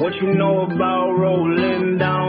What you know about rolling down